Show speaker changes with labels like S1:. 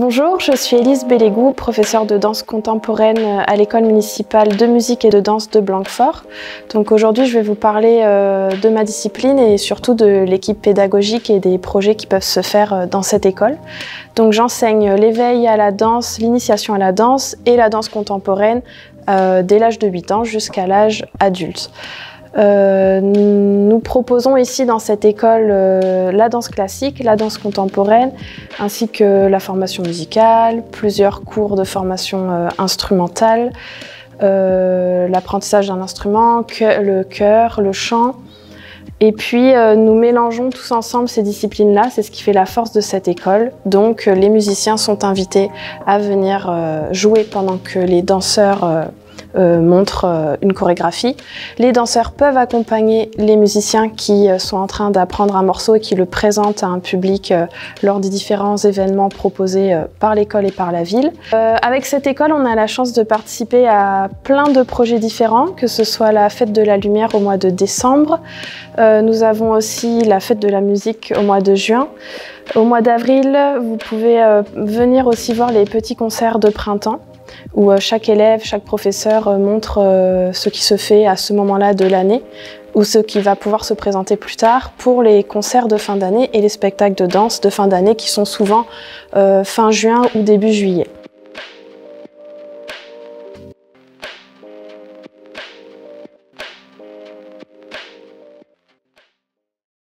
S1: Bonjour, je suis Élise Bellégou, professeure de danse contemporaine à l'école municipale de musique et de danse de Blanquefort. Donc aujourd'hui, je vais vous parler euh, de ma discipline et surtout de l'équipe pédagogique et des projets qui peuvent se faire euh, dans cette école. Donc j'enseigne l'éveil à la danse, l'initiation à la danse et la danse contemporaine euh, dès l'âge de 8 ans jusqu'à l'âge adulte. Euh, nous proposons ici dans cette école euh, la danse classique, la danse contemporaine, ainsi que la formation musicale, plusieurs cours de formation euh, instrumentale, l'apprentissage d'un instrument, le chœur, le chant. Et puis nous mélangeons tous ensemble ces disciplines-là, c'est ce qui fait la force de cette école. Donc les musiciens sont invités à venir jouer pendant que les danseurs euh, montre euh, une chorégraphie. Les danseurs peuvent accompagner les musiciens qui euh, sont en train d'apprendre un morceau et qui le présentent à un public lors des différents événements proposés par l'école et par la ville. avec cette école, on a la chance de participer à plein de projets différents, que ce soit la fête de la lumière au mois de décembre. nous avons aussi la fête de la musique au mois de juin. Au mois d'avril, vous pouvez venir aussi voir les petits concerts de printemps où euh, chaque élève, chaque professeur euh, montre euh, ce qui se fait à ce moment-là de l'année ou ce qui va pouvoir se présenter plus tard pour les concerts de fin d'année et les spectacles de danse de fin d'année qui sont souvent fin juin ou début juillet.